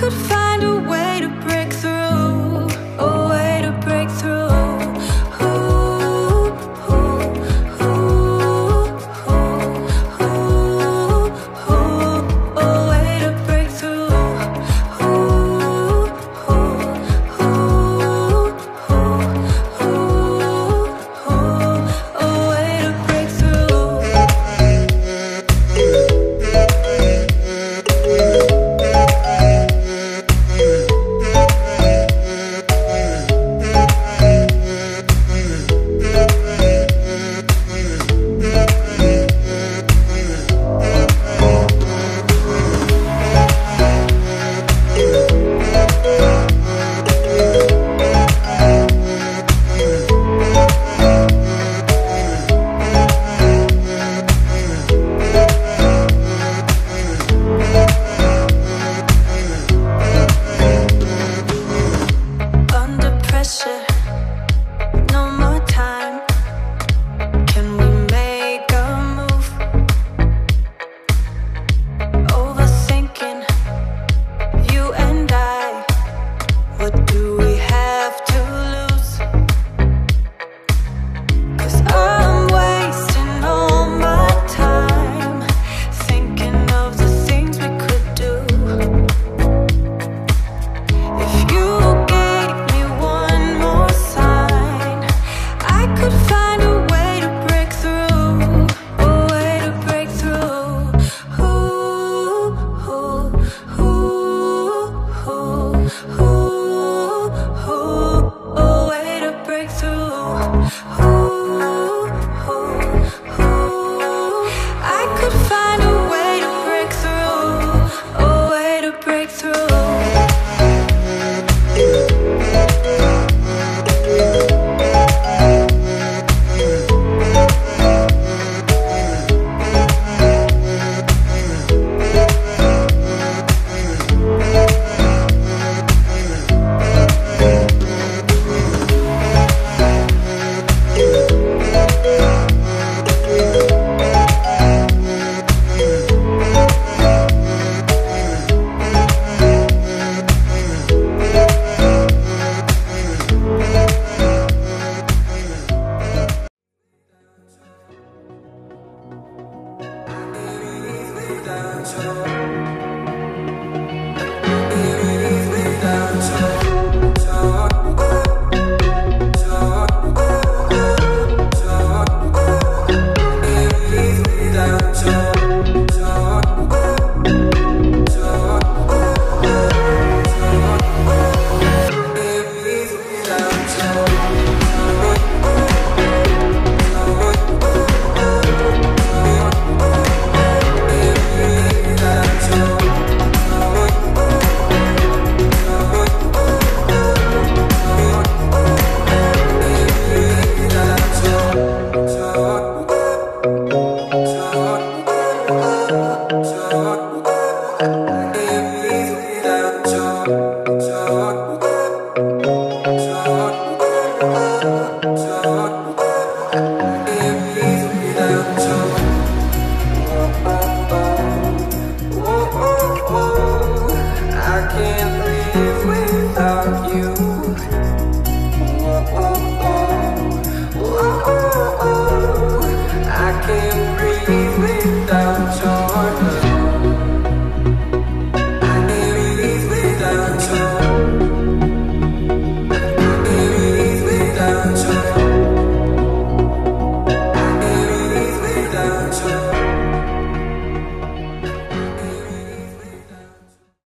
could find 你说 heart.